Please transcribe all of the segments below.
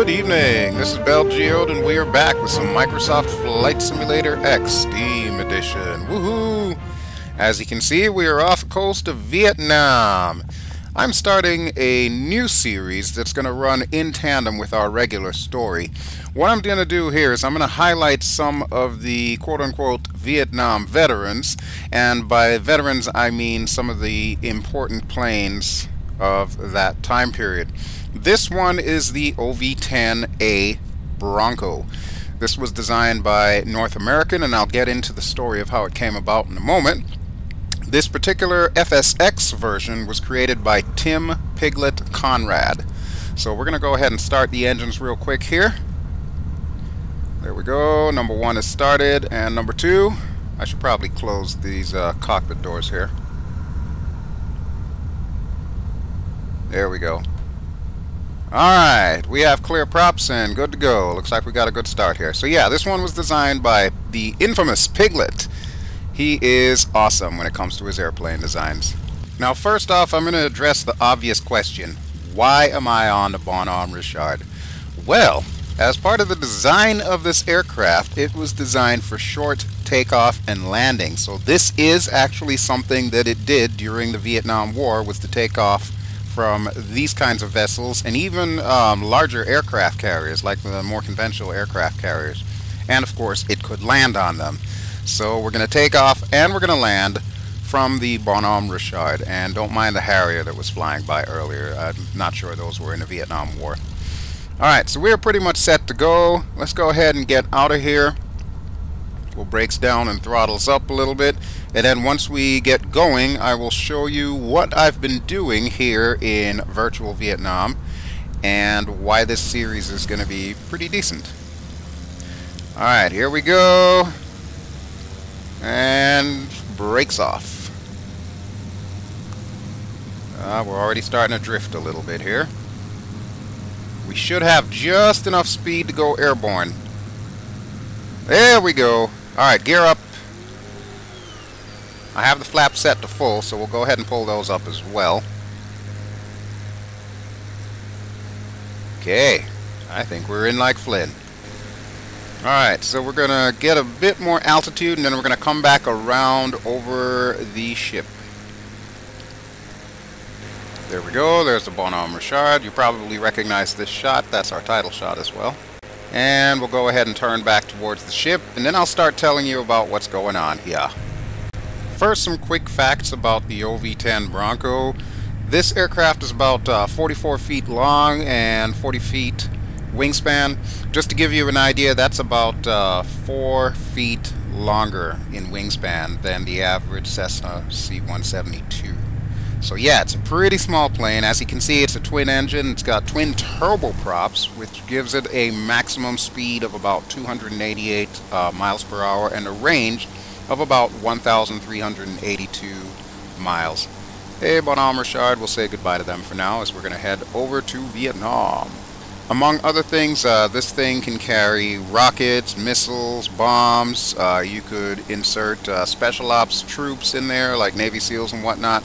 Good evening, this is BelGeode and we are back with some Microsoft Flight Simulator X Steam Edition. Woohoo! As you can see, we are off the coast of Vietnam. I'm starting a new series that's going to run in tandem with our regular story. What I'm going to do here is I'm going to highlight some of the quote-unquote Vietnam veterans, and by veterans I mean some of the important planes of that time period. This one is the OV-10A Bronco. This was designed by North American, and I'll get into the story of how it came about in a moment. This particular FSX version was created by Tim Piglet Conrad. So we're going to go ahead and start the engines real quick here. There we go. Number one is started, and number two, I should probably close these uh, cockpit doors here. There we go. Alright, we have clear props and good to go. Looks like we got a good start here. So yeah, this one was designed by the infamous Piglet. He is awesome when it comes to his airplane designs. Now first off, I'm going to address the obvious question. Why am I on the Bonhomme Richard? Well, as part of the design of this aircraft, it was designed for short takeoff and landing. So this is actually something that it did during the Vietnam War was to take off from these kinds of vessels and even um, larger aircraft carriers like the more conventional aircraft carriers. And of course, it could land on them. So we're going to take off and we're going to land from the Bonhomme Richard. And don't mind the Harrier that was flying by earlier. I'm not sure those were in the Vietnam War. Alright, so we're pretty much set to go. Let's go ahead and get out of here. We'll brakes down and throttles up a little bit. And then once we get going, I will show you what I've been doing here in Virtual Vietnam and why this series is going to be pretty decent. Alright, here we go. And brakes off. Uh, we're already starting to drift a little bit here. We should have just enough speed to go airborne. There we go. Alright, gear up. I have the flaps set to full, so we'll go ahead and pull those up as well. Okay, I think we're in like Flynn. Alright, so we're going to get a bit more altitude and then we're going to come back around over the ship. There we go, there's the Bonhomme Richard. You probably recognize this shot, that's our title shot as well. And we'll go ahead and turn back towards the ship and then I'll start telling you about what's going on here. First, some quick facts about the OV-10 Bronco. This aircraft is about uh, 44 feet long and 40 feet wingspan. Just to give you an idea, that's about uh, 4 feet longer in wingspan than the average Cessna C-172. So yeah, it's a pretty small plane. As you can see, it's a twin engine. It's got twin turboprops, which gives it a maximum speed of about 288 uh, miles per hour and a range of about 1,382 miles. Hey, Bonhomme Richard, we'll say goodbye to them for now as we're going to head over to Vietnam. Among other things, uh, this thing can carry rockets, missiles, bombs. Uh, you could insert uh, special ops troops in there, like Navy SEALs and whatnot.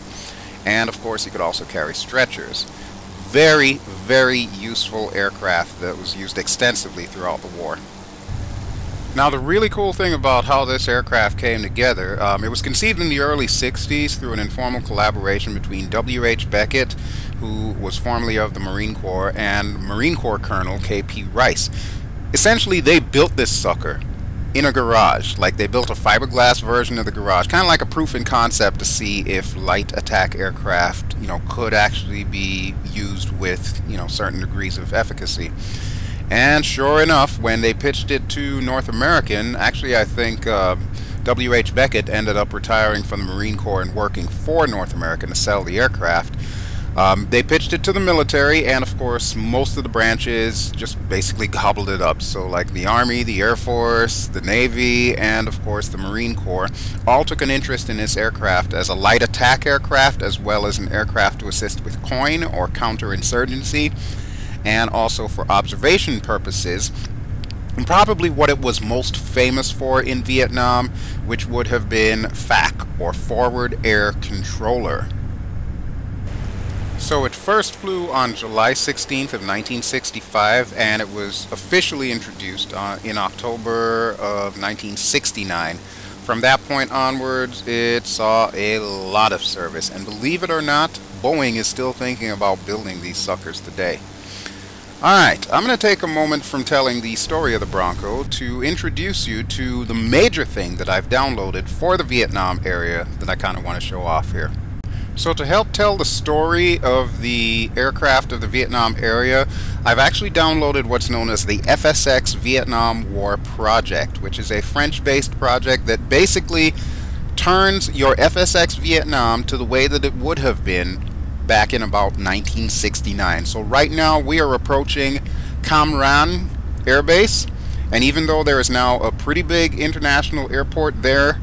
And of course, you could also carry stretchers. Very, very useful aircraft that was used extensively throughout the war. Now the really cool thing about how this aircraft came together, um, it was conceived in the early 60s through an informal collaboration between W.H. Beckett, who was formerly of the Marine Corps, and Marine Corps Colonel K.P. Rice. Essentially, they built this sucker in a garage. Like they built a fiberglass version of the garage, kind of like a proof in concept to see if light attack aircraft, you know, could actually be used with, you know, certain degrees of efficacy. And sure enough, when they pitched it to North American, actually I think uh, W.H. Beckett ended up retiring from the Marine Corps and working for North American to sell the aircraft. Um, they pitched it to the military, and of course, most of the branches just basically gobbled it up. So, like the Army, the Air Force, the Navy, and of course the Marine Corps all took an interest in this aircraft as a light attack aircraft as well as an aircraft to assist with COIN or counterinsurgency and also for observation purposes. And probably what it was most famous for in Vietnam, which would have been FAC, or Forward Air Controller. So it first flew on July 16th of 1965 and it was officially introduced uh, in October of 1969. From that point onwards, it saw a lot of service and believe it or not, Boeing is still thinking about building these suckers today. Alright, I'm going to take a moment from telling the story of the Bronco to introduce you to the major thing that I've downloaded for the Vietnam area that I kind of want to show off here. So to help tell the story of the aircraft of the Vietnam area, I've actually downloaded what's known as the FSX Vietnam War Project, which is a French-based project that basically turns your FSX Vietnam to the way that it would have been back in about 1969. So right now we are approaching Cam Ranh Air Base, and even though there is now a pretty big international airport there,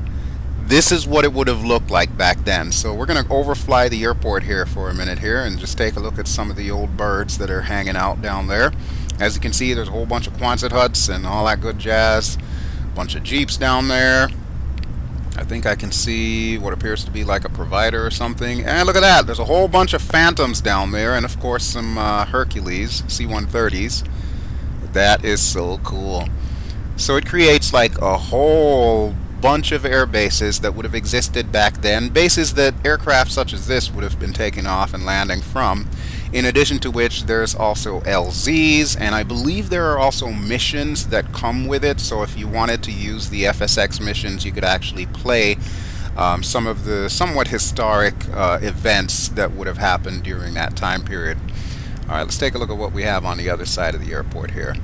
this is what it would have looked like back then. So we're going to overfly the airport here for a minute here and just take a look at some of the old birds that are hanging out down there. As you can see, there's a whole bunch of Quonset huts and all that good jazz. A bunch of Jeeps down there. I think I can see what appears to be like a provider or something. And look at that, there's a whole bunch of Phantoms down there, and of course some uh, Hercules C-130s. That is so cool. So it creates like a whole bunch of air bases that would have existed back then, bases that aircraft such as this would have been taking off and landing from, in addition to which there's also LZs, and I believe there are also missions that come with it, so if you wanted to use the FSX missions, you could actually play um, some of the somewhat historic uh, events that would have happened during that time period. Alright, let's take a look at what we have on the other side of the airport here.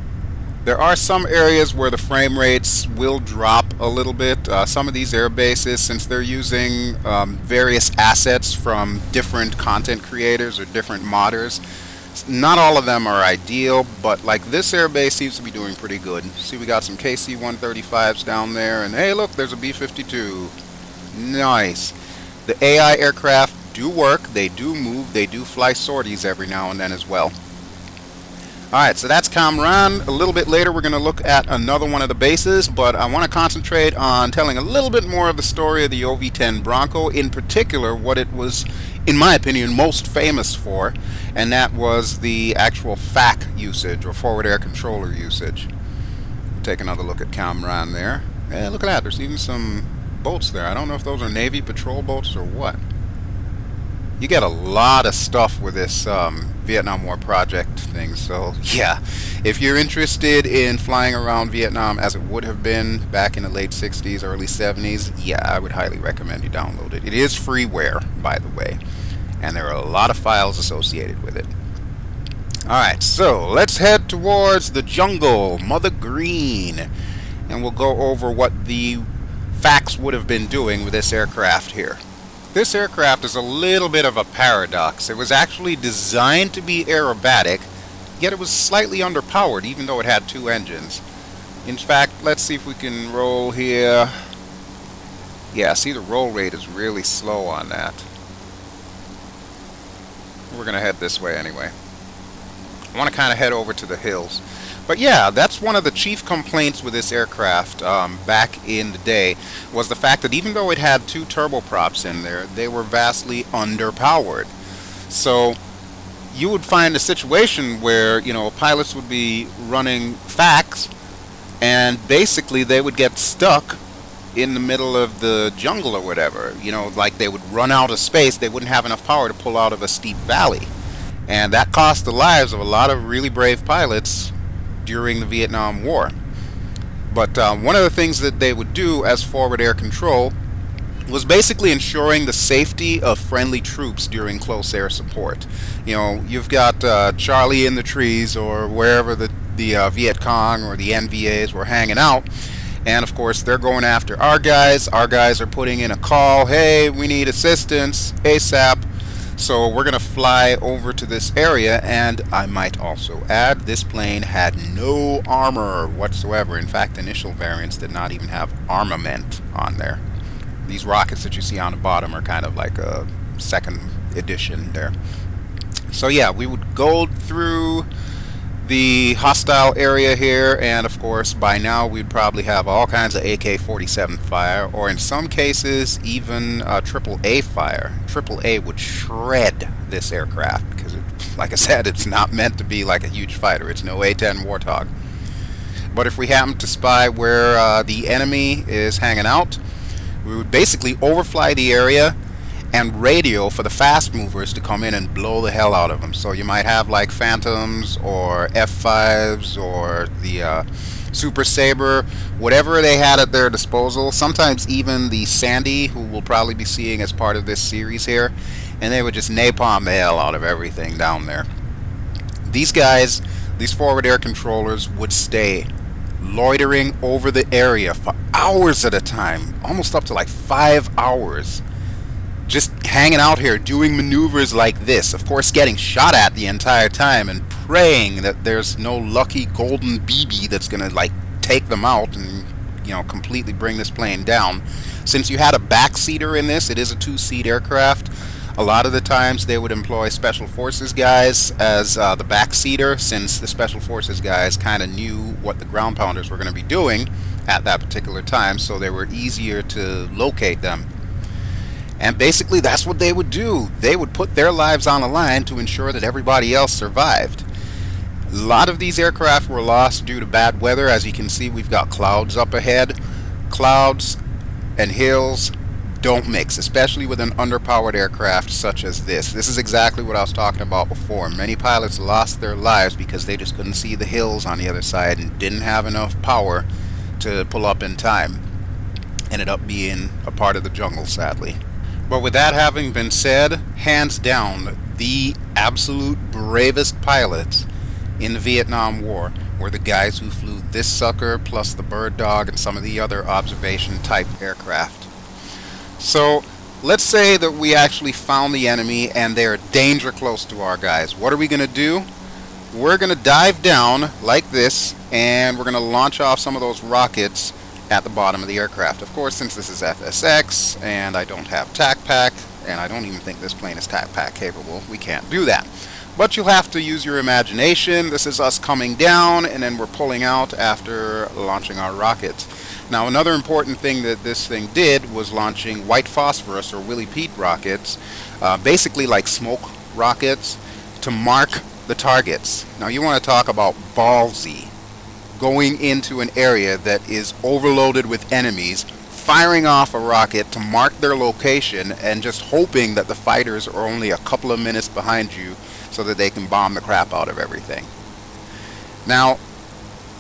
There are some areas where the frame rates will drop a little bit. Uh, some of these air bases, since they're using um, various assets from different content creators or different modders, not all of them are ideal, but like this air base seems to be doing pretty good. See, we got some KC-135s down there, and hey, look, there's a B-52. Nice. The AI aircraft do work, they do move, they do fly sorties every now and then as well. Alright, so that's Cam Ranh. A little bit later we're going to look at another one of the bases, but I want to concentrate on telling a little bit more of the story of the OV-10 Bronco, in particular what it was, in my opinion, most famous for, and that was the actual FAC usage, or Forward Air Controller usage. Take another look at Cam Ranh there. Hey, look at that, there's even some boats there. I don't know if those are Navy patrol boats or what. You get a lot of stuff with this um, Vietnam War project thing. So yeah, if you're interested in flying around Vietnam as it would have been back in the late 60s, early 70s, yeah, I would highly recommend you download it. It is freeware, by the way, and there are a lot of files associated with it. Alright, so let's head towards the jungle, Mother Green, and we'll go over what the FACs would have been doing with this aircraft here. This aircraft is a little bit of a paradox. It was actually designed to be aerobatic, yet it was slightly underpowered even though it had two engines. In fact, let's see if we can roll here. Yeah, see the roll rate is really slow on that. We're going to head this way anyway. I want to kind of head over to the hills. But yeah, that's one of the chief complaints with this aircraft um, back in the day was the fact that even though it had two turboprops in there, they were vastly underpowered. So you would find a situation where, you know, pilots would be running FACs and basically they would get stuck in the middle of the jungle or whatever. You know, like they would run out of space, they wouldn't have enough power to pull out of a steep valley. And that cost the lives of a lot of really brave pilots during the Vietnam War. But um, one of the things that they would do as forward air control was basically ensuring the safety of friendly troops during close air support. You know, you've got uh, Charlie in the trees or wherever the, the uh, Viet Cong or the NVAs were hanging out. And of course, they're going after our guys. Our guys are putting in a call, hey, we need assistance ASAP. So we're going to fly over to this area, and I might also add, this plane had no armor whatsoever. In fact, initial variants did not even have armament on there. These rockets that you see on the bottom are kind of like a second edition there. So yeah, we would go through the hostile area here and of course by now we'd probably have all kinds of AK-47 fire or in some cases even uh, AAA fire. AAA would shred this aircraft because it, like I said it's not meant to be like a huge fighter. It's no A-10 Warthog. But if we happen to spy where uh, the enemy is hanging out we would basically overfly the area and radio for the fast movers to come in and blow the hell out of them. So you might have like Phantoms or F5s or the uh, Super Sabre, whatever they had at their disposal. Sometimes even the Sandy, who we'll probably be seeing as part of this series here, and they would just napalm the hell out of everything down there. These guys, these forward air controllers, would stay loitering over the area for hours at a time, almost up to like five hours just hanging out here doing maneuvers like this. Of course getting shot at the entire time and praying that there's no lucky golden BB that's gonna like take them out and you know completely bring this plane down. Since you had a backseater in this it is a two-seat aircraft. A lot of the times they would employ special forces guys as uh, the backseater since the special forces guys kind of knew what the ground pounders were going to be doing at that particular time so they were easier to locate them and basically, that's what they would do. They would put their lives on the line to ensure that everybody else survived. A lot of these aircraft were lost due to bad weather. As you can see, we've got clouds up ahead. Clouds and hills don't mix, especially with an underpowered aircraft such as this. This is exactly what I was talking about before. Many pilots lost their lives because they just couldn't see the hills on the other side and didn't have enough power to pull up in time. Ended up being a part of the jungle, sadly. But with that having been said, hands down, the absolute bravest pilots in the Vietnam War were the guys who flew this sucker plus the Bird Dog and some of the other observation type aircraft. So let's say that we actually found the enemy and they're danger close to our guys. What are we going to do? We're going to dive down like this and we're going to launch off some of those rockets at the bottom of the aircraft. Of course, since this is FSX and I don't have TAC pack, and I don't even think this plane is TAC pack capable, we can't do that. But you'll have to use your imagination. This is us coming down and then we're pulling out after launching our rockets. Now another important thing that this thing did was launching white phosphorus or Willie Pete rockets, uh, basically like smoke rockets, to mark the targets. Now you want to talk about ballsy going into an area that is overloaded with enemies, firing off a rocket to mark their location, and just hoping that the fighters are only a couple of minutes behind you so that they can bomb the crap out of everything. Now,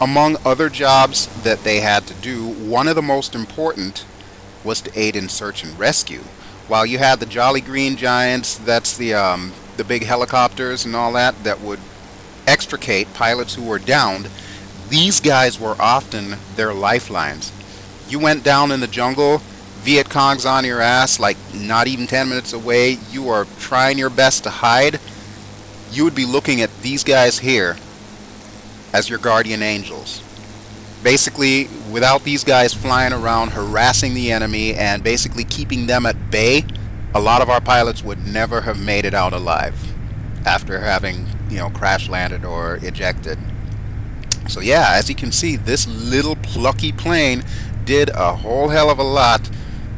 among other jobs that they had to do, one of the most important was to aid in search and rescue. While you had the Jolly Green Giants, that's the um, the big helicopters and all that, that would extricate pilots who were downed, these guys were often their lifelines. You went down in the jungle, Viet Cong's on your ass, like not even 10 minutes away, you are trying your best to hide, you would be looking at these guys here as your guardian angels. Basically, without these guys flying around harassing the enemy and basically keeping them at bay, a lot of our pilots would never have made it out alive after having, you know, crash landed or ejected. So yeah, as you can see, this little plucky plane did a whole hell of a lot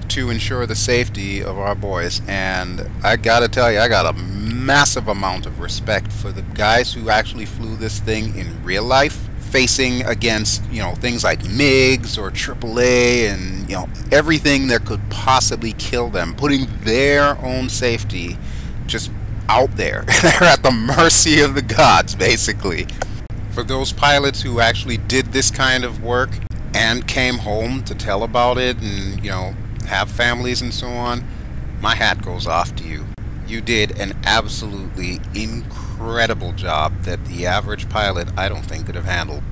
to ensure the safety of our boys. And I gotta tell you, I got a massive amount of respect for the guys who actually flew this thing in real life facing against you know things like MiGs or AAA and you know everything that could possibly kill them putting their own safety just out there they're at the mercy of the gods basically for those pilots who actually did this kind of work and came home to tell about it and, you know, have families and so on, my hat goes off to you. You did an absolutely incredible job that the average pilot I don't think could have handled.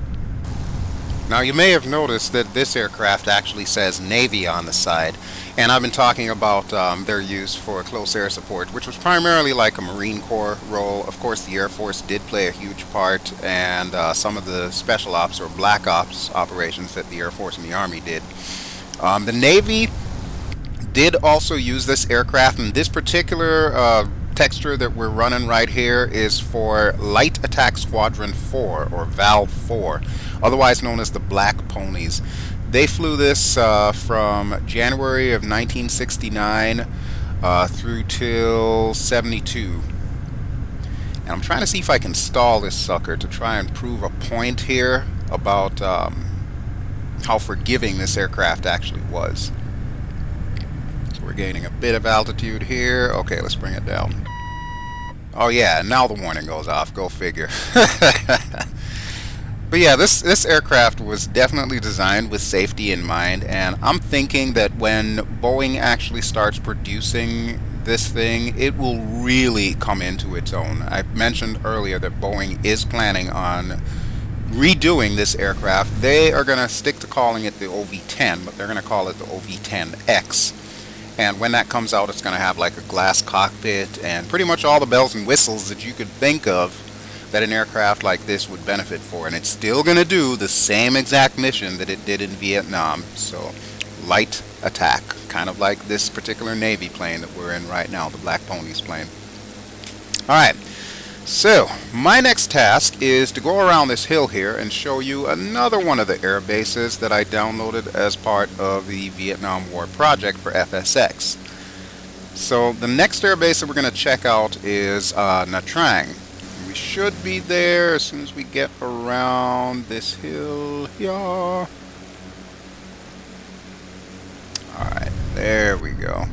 Now you may have noticed that this aircraft actually says Navy on the side and I've been talking about um, their use for close air support which was primarily like a Marine Corps role. Of course the Air Force did play a huge part and uh, some of the special ops or black ops operations that the Air Force and the Army did. Um, the Navy did also use this aircraft and this particular uh, texture that we're running right here is for Light Attack Squadron 4, or VAL 4, otherwise known as the Black Ponies. They flew this uh, from January of 1969 uh, through till 72. And I'm trying to see if I can stall this sucker to try and prove a point here about um, how forgiving this aircraft actually was. So we're gaining a bit of altitude here. Okay, let's bring it down. Oh yeah, now the warning goes off. Go figure. But yeah, this, this aircraft was definitely designed with safety in mind, and I'm thinking that when Boeing actually starts producing this thing, it will really come into its own. I mentioned earlier that Boeing is planning on redoing this aircraft. They are going to stick to calling it the OV-10, but they're going to call it the OV-10X. And when that comes out, it's going to have like a glass cockpit and pretty much all the bells and whistles that you could think of that an aircraft like this would benefit for. And it's still going to do the same exact mission that it did in Vietnam. So light attack, kind of like this particular Navy plane that we're in right now, the Black Ponies plane. Alright, so my next task is to go around this hill here and show you another one of the air bases that I downloaded as part of the Vietnam War project for FSX. So the next air base that we're going to check out is uh, Nha Trang. We should be there as soon as we get around this hill here. Alright, there we go.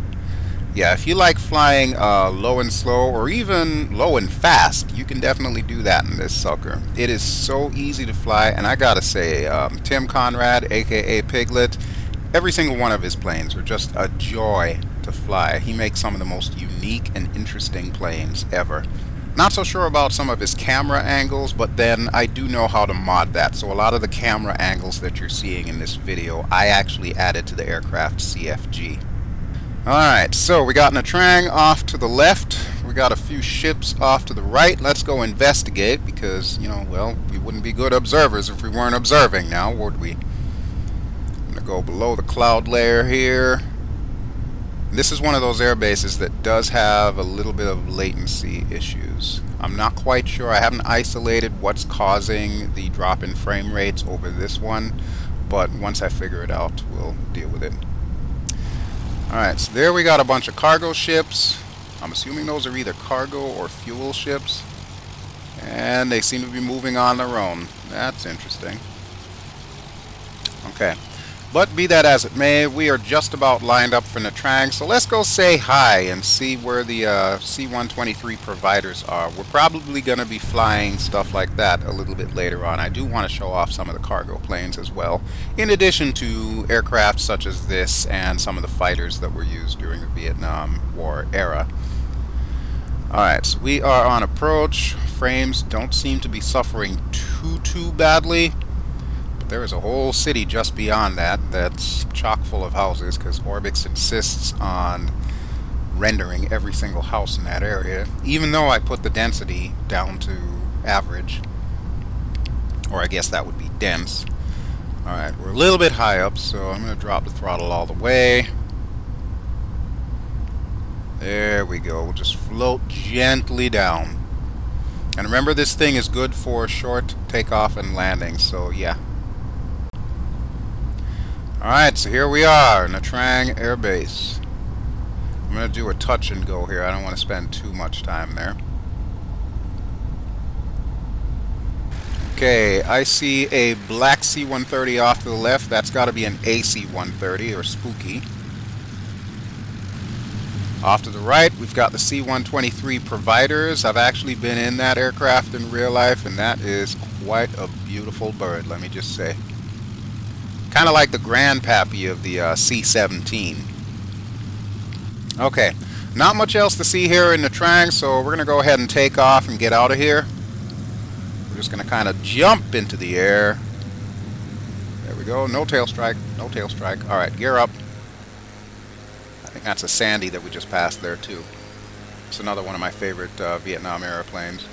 Yeah, if you like flying uh, low and slow or even low and fast, you can definitely do that in this sucker. It is so easy to fly, and I gotta say, um, Tim Conrad, aka Piglet, every single one of his planes are just a joy to fly. He makes some of the most unique and interesting planes ever. Not so sure about some of his camera angles, but then I do know how to mod that. So a lot of the camera angles that you're seeing in this video, I actually added to the aircraft CFG. Alright, so we got Nha Trang off to the left. We got a few ships off to the right. Let's go investigate because, you know, well, we wouldn't be good observers if we weren't observing now, would we? I'm going to go below the cloud layer here. This is one of those air bases that does have a little bit of latency issues. I'm not quite sure. I haven't isolated what's causing the drop in frame rates over this one, but once I figure it out, we'll deal with it. Alright, so there we got a bunch of cargo ships. I'm assuming those are either cargo or fuel ships. And they seem to be moving on their own. That's interesting. Okay. But be that as it may, we are just about lined up for Nha Trang, so let's go say hi and see where the uh, C-123 providers are. We're probably going to be flying stuff like that a little bit later on. I do want to show off some of the cargo planes as well, in addition to aircraft such as this and some of the fighters that were used during the Vietnam War era. Alright, so we are on approach. Frames don't seem to be suffering too, too badly there is a whole city just beyond that that's chock full of houses because Orbx insists on rendering every single house in that area, even though I put the density down to average. Or I guess that would be dense. Alright, we're a little bit high up, so I'm going to drop the throttle all the way. There we go. We'll just float gently down. And remember, this thing is good for short takeoff and landing, so yeah, Alright, so here we are, Nha Trang Air Base. I'm going to do a touch and go here. I don't want to spend too much time there. Okay, I see a black C-130 off to the left. That's got to be an AC-130 or Spooky. Off to the right, we've got the C-123 Providers. I've actually been in that aircraft in real life, and that is quite a beautiful bird, let me just say. Kind of like the grandpappy of the uh, C-17. Okay, not much else to see here in the Trang, so we're going to go ahead and take off and get out of here. We're just going to kind of jump into the air. There we go. No tail strike. No tail strike. All right, gear up. I think that's a Sandy that we just passed there, too. It's another one of my favorite uh, Vietnam airplanes.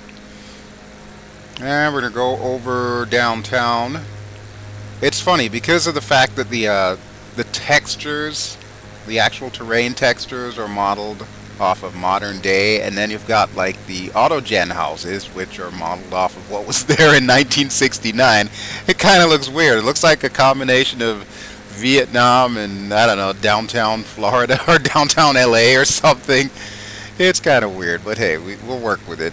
And we're going to go over downtown. Funny because of the fact that the uh, the textures, the actual terrain textures are modeled off of modern day, and then you've got like the autogen houses, which are modeled off of what was there in 1969. It kind of looks weird. It looks like a combination of Vietnam and I don't know downtown Florida or downtown LA or something. It's kind of weird, but hey, we, we'll work with it.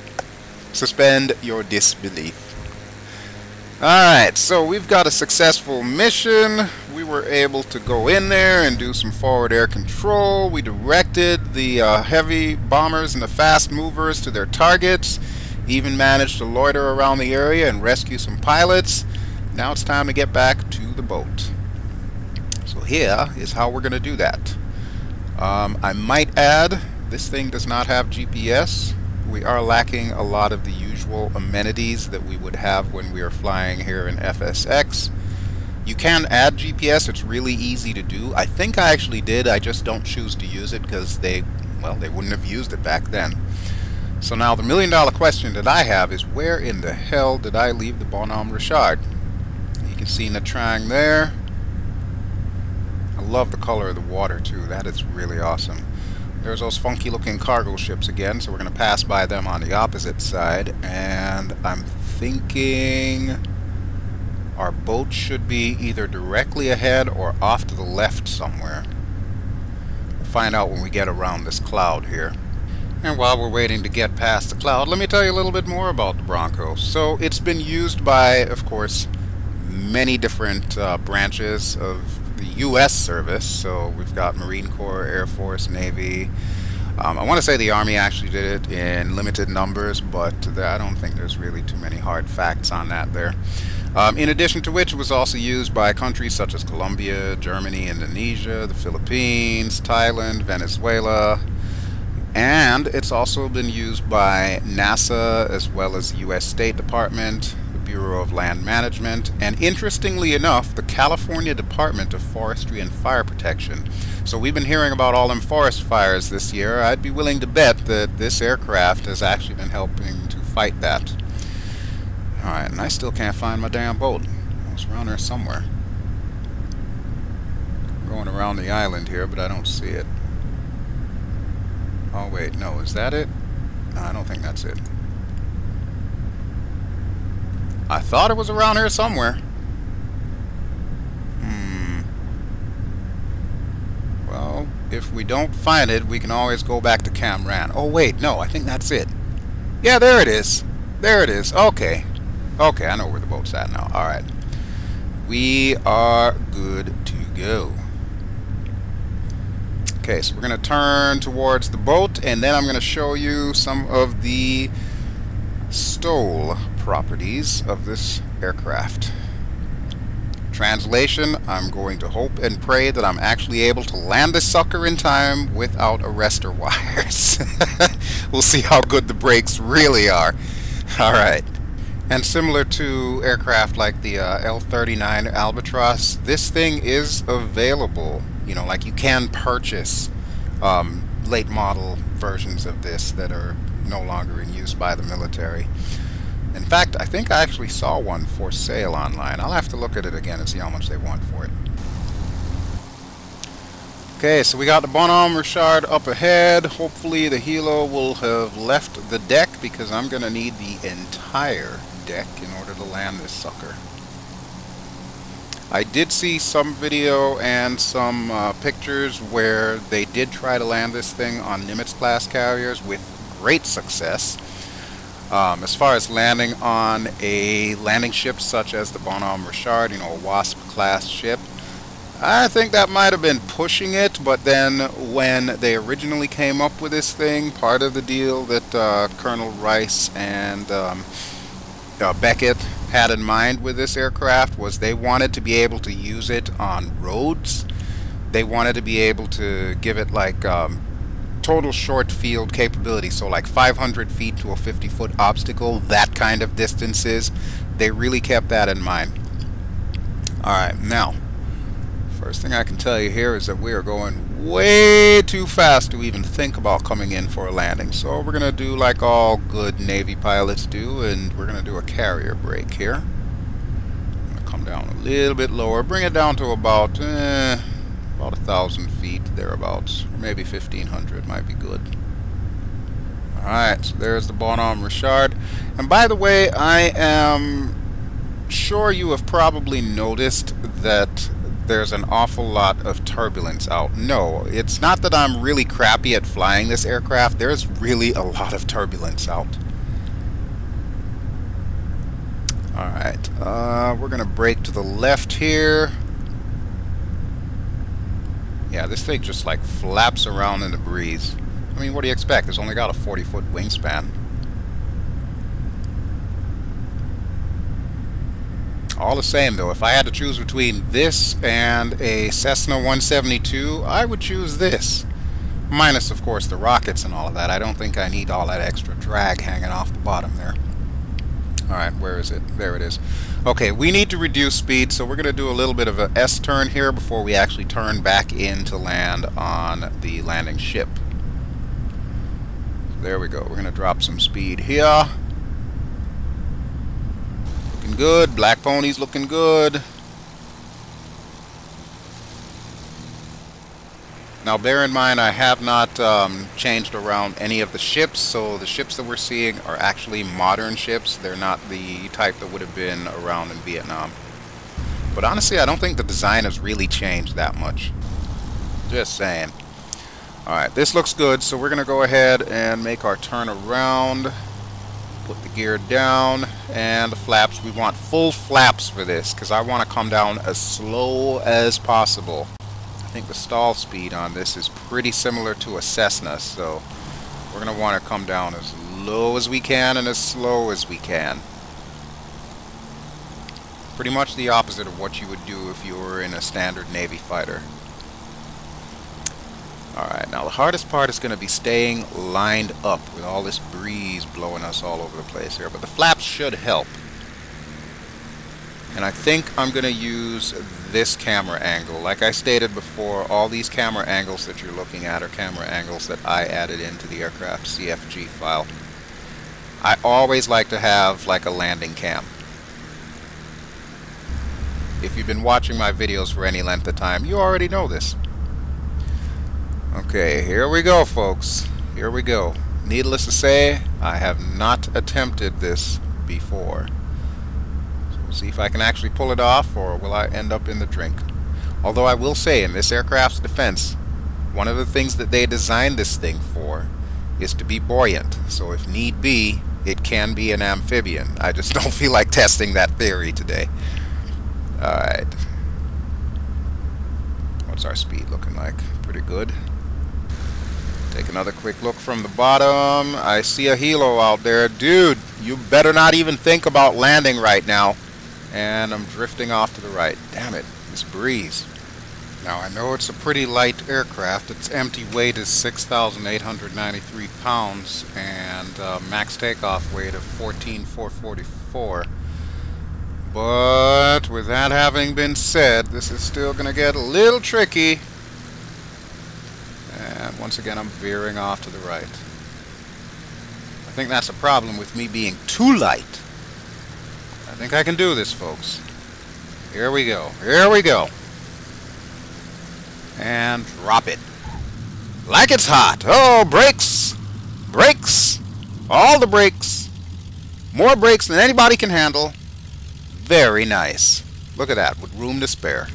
Suspend your disbelief. Alright, so we've got a successful mission. We were able to go in there and do some forward air control. We directed the uh, heavy bombers and the fast movers to their targets. Even managed to loiter around the area and rescue some pilots. Now it's time to get back to the boat. So here is how we're going to do that. Um, I might add, this thing does not have GPS. We are lacking a lot of the usual amenities that we would have when we are flying here in FSX. You can add GPS, it's really easy to do. I think I actually did, I just don't choose to use it because they, well, they wouldn't have used it back then. So now the million dollar question that I have is where in the hell did I leave the Bonhomme Richard? You can see Nha Trang there. I love the color of the water too, that is really awesome. There's those funky looking cargo ships again, so we're going to pass by them on the opposite side. And I'm thinking our boat should be either directly ahead or off to the left somewhere. We'll find out when we get around this cloud here. And while we're waiting to get past the cloud, let me tell you a little bit more about the Bronco. So it's been used by, of course, many different uh, branches of the U.S. service. So we've got Marine Corps, Air Force, Navy. Um, I want to say the Army actually did it in limited numbers, but I don't think there's really too many hard facts on that there. Um, in addition to which, it was also used by countries such as Colombia, Germany, Indonesia, the Philippines, Thailand, Venezuela, and it's also been used by NASA as well as the U.S. State Department, Bureau of Land Management, and interestingly enough, the California Department of Forestry and Fire Protection. So we've been hearing about all them forest fires this year. I'd be willing to bet that this aircraft has actually been helping to fight that. Alright, and I still can't find my damn boat. It's around there somewhere. I'm going around the island here, but I don't see it. Oh wait, no, is that it? No, I don't think that's it. I thought it was around here somewhere. Hmm. Well, if we don't find it, we can always go back to Cam Ranh. Oh, wait, no, I think that's it. Yeah, there it is. There it is. Okay. Okay, I know where the boat's at now. Alright. We are good to go. Okay, so we're going to turn towards the boat, and then I'm going to show you some of the STOL properties of this aircraft. Translation, I'm going to hope and pray that I'm actually able to land this sucker in time without arrestor wires. we'll see how good the brakes really are. Alright. And similar to aircraft like the uh, L-39 Albatros, this thing is available. You know, like you can purchase um, late model versions of this that are no longer in use by the military. In fact, I think I actually saw one for sale online. I'll have to look at it again and see how much they want for it. Okay, so we got the Bonhomme Richard up ahead. Hopefully the helo will have left the deck because I'm going to need the entire deck in order to land this sucker. I did see some video and some uh, pictures where they did try to land this thing on Nimitz class carriers with great success. Um, as far as landing on a landing ship such as the Bonhomme Richard, you know, a WASP class ship, I think that might have been pushing it, but then when they originally came up with this thing, part of the deal that uh, Colonel Rice and um, uh, Beckett had in mind with this aircraft was they wanted to be able to use it on roads. They wanted to be able to give it like um, total short field capability, so like 500 feet to a 50 foot obstacle, that kind of distances, they really kept that in mind. Alright, now, first thing I can tell you here is that we are going way too fast to even think about coming in for a landing. So we're going to do like all good Navy pilots do, and we're going to do a carrier break here. I'm going to come down a little bit lower, bring it down to about... Eh, about a thousand feet thereabouts or maybe 1500 might be good Alright, so there's the Bonhomme Richard. And by the way, I am sure you have probably noticed that there's an awful lot of turbulence out. No, it's not that I'm really crappy at flying this aircraft. There's really a lot of turbulence out. Alright, uh, we're going to break to the left here. Yeah, this thing just like flaps around in the breeze. I mean, what do you expect? It's only got a 40-foot wingspan. All the same, though, if I had to choose between this and a Cessna 172, I would choose this. Minus, of course, the rockets and all of that. I don't think I need all that extra drag hanging off the bottom there. Alright, where is it? There it is. Okay, we need to reduce speed, so we're going to do a little bit of a S-turn here before we actually turn back in to land on the landing ship. There we go. We're going to drop some speed here. Looking good. Black Pony's looking good. Now bear in mind I have not um, changed around any of the ships, so the ships that we're seeing are actually modern ships. They're not the type that would have been around in Vietnam. But honestly, I don't think the design has really changed that much. Just saying. Alright, this looks good, so we're going to go ahead and make our turn around. Put the gear down, and the flaps. We want full flaps for this, because I want to come down as slow as possible. I think the stall speed on this is pretty similar to a Cessna, so we're going to want to come down as low as we can and as slow as we can. Pretty much the opposite of what you would do if you were in a standard Navy fighter. Alright, now the hardest part is going to be staying lined up with all this breeze blowing us all over the place here. But the flaps should help. And I think I'm going to use this camera angle. Like I stated before, all these camera angles that you're looking at are camera angles that I added into the aircraft CFG file. I always like to have like a landing cam. If you've been watching my videos for any length of time, you already know this. Okay, here we go, folks. Here we go. Needless to say, I have not attempted this before. See if I can actually pull it off, or will I end up in the drink. Although I will say, in this aircraft's defense, one of the things that they designed this thing for is to be buoyant. So if need be, it can be an amphibian. I just don't feel like testing that theory today. Alright. What's our speed looking like? Pretty good. Take another quick look from the bottom. I see a helo out there. Dude, you better not even think about landing right now. And I'm drifting off to the right. Damn it, this breeze. Now I know it's a pretty light aircraft. Its empty weight is 6,893 pounds and uh, max takeoff weight of 14,444. But with that having been said, this is still going to get a little tricky and once again, I'm veering off to the right. I think that's a problem with me being too light. I think I can do this, folks. Here we go. Here we go. And drop it. Like it's hot. Oh, brakes. Brakes. All the brakes. More brakes than anybody can handle. Very nice. Look at that, with room to spare.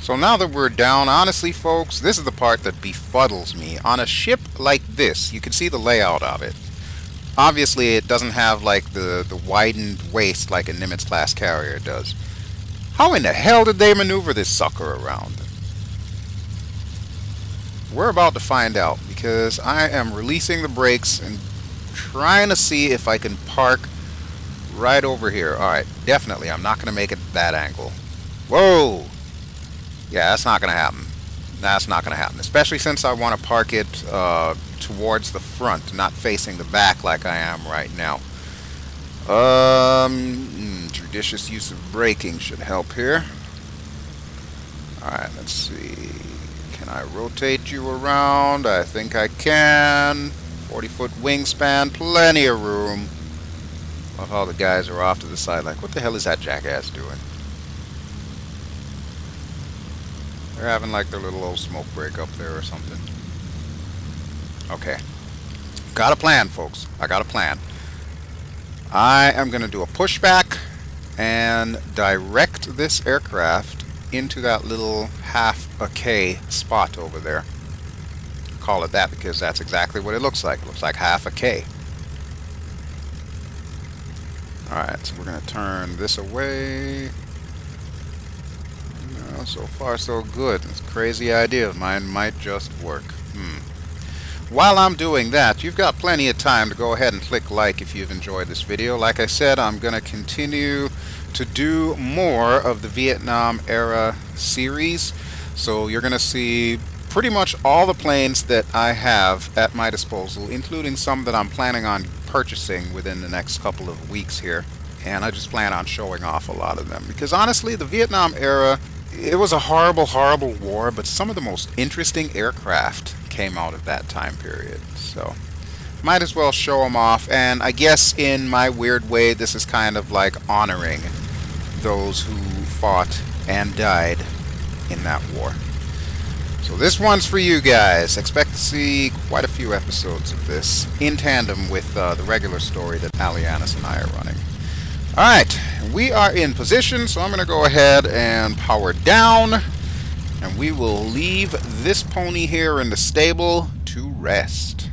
So now that we're down, honestly folks, this is the part that befuddles me. On a ship like this, you can see the layout of it. Obviously it doesn't have like the, the widened waist like a Nimitz class carrier does. How in the hell did they maneuver this sucker around? We're about to find out because I am releasing the brakes and trying to see if I can park right over here. Alright, definitely I'm not going to make it that angle. Whoa! Yeah, that's not going to happen. That's not going to happen, especially since I want to park it uh, towards the front, not facing the back like I am right now. Um, hmm, judicious use of braking should help here. Alright, let's see. Can I rotate you around? I think I can. 40 foot wingspan, plenty of room. Love how the guys are off to the side like, what the hell is that jackass doing? They're having like their little old smoke break up there or something. Okay. got a plan, folks. I got a plan. I am going to do a pushback and direct this aircraft into that little half a K spot over there. Call it that because that's exactly what it looks like. It looks like half a K. Alright, so we're going to turn this away. No, so far so good. This crazy idea of mine might just work. Hmm. While I'm doing that, you've got plenty of time to go ahead and click like if you've enjoyed this video. Like I said, I'm going to continue to do more of the Vietnam era series. So you're going to see pretty much all the planes that I have at my disposal, including some that I'm planning on purchasing within the next couple of weeks here. And I just plan on showing off a lot of them. Because honestly, the Vietnam era, it was a horrible, horrible war, but some of the most interesting aircraft came out of that time period. So, might as well show them off. And I guess in my weird way, this is kind of like honoring those who fought and died in that war. So this one's for you guys. Expect to see quite a few episodes of this in tandem with uh, the regular story that Alianis and I are running. Alright, we are in position, so I'm going to go ahead and power down. And we will leave this pony here in the stable to rest.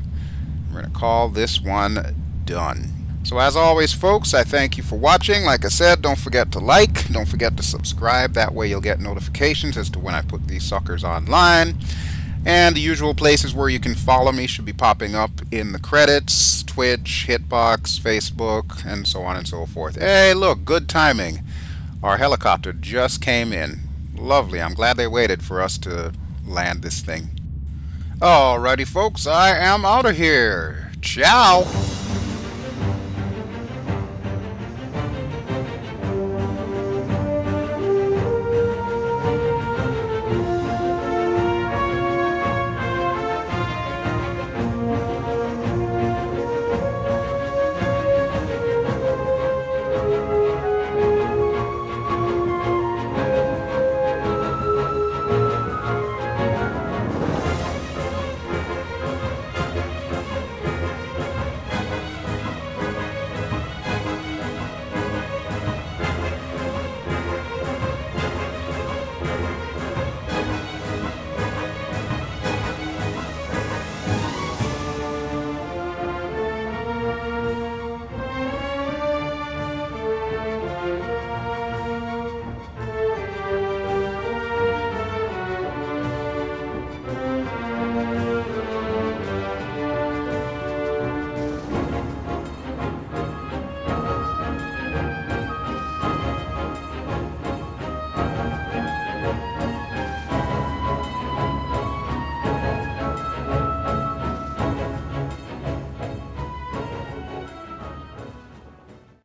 We're going to call this one done. So as always, folks, I thank you for watching. Like I said, don't forget to like, don't forget to subscribe. That way you'll get notifications as to when I put these suckers online. And the usual places where you can follow me should be popping up in the credits, Twitch, Hitbox, Facebook, and so on and so forth. Hey, look, good timing. Our helicopter just came in. Lovely. I'm glad they waited for us to land this thing. Alrighty, folks, I am out of here. Ciao.